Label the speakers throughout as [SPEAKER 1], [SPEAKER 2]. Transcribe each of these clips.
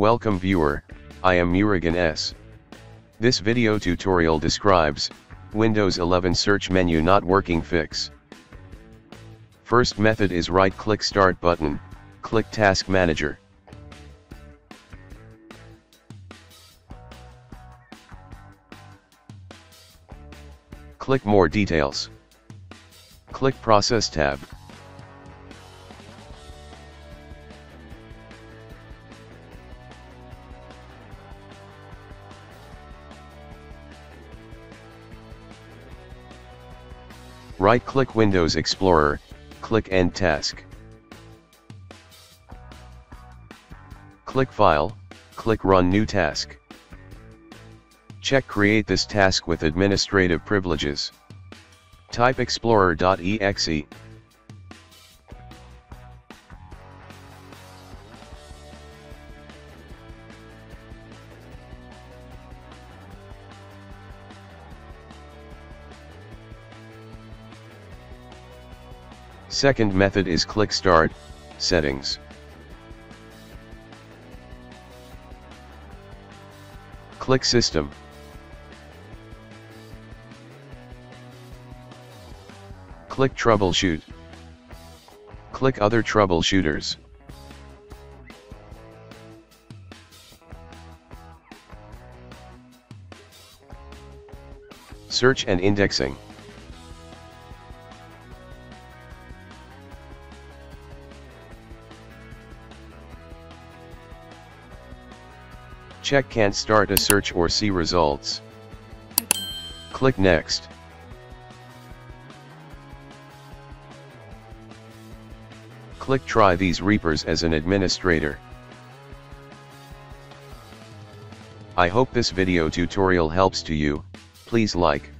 [SPEAKER 1] Welcome viewer, I am Murugan S. This video tutorial describes, Windows 11 search menu not working fix. First method is right click start button, click task manager. Click more details. Click process tab. Right-click Windows Explorer, click End Task. Click File, click Run New Task. Check Create this task with administrative privileges. Type explorer.exe. Second method is click Start, Settings. Click System. Click Troubleshoot. Click Other Troubleshooters. Search and Indexing. Check can't start a search or see results. Click Next. Click Try these Reapers as an administrator. I hope this video tutorial helps to you, please like,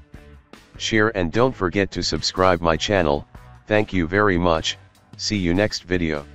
[SPEAKER 1] share and don't forget to subscribe my channel, thank you very much, see you next video.